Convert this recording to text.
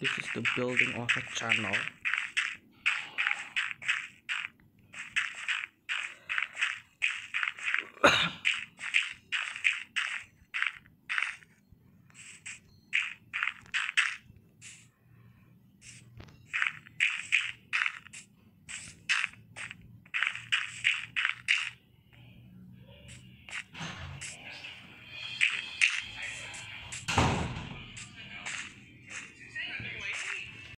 this is the building of a channel.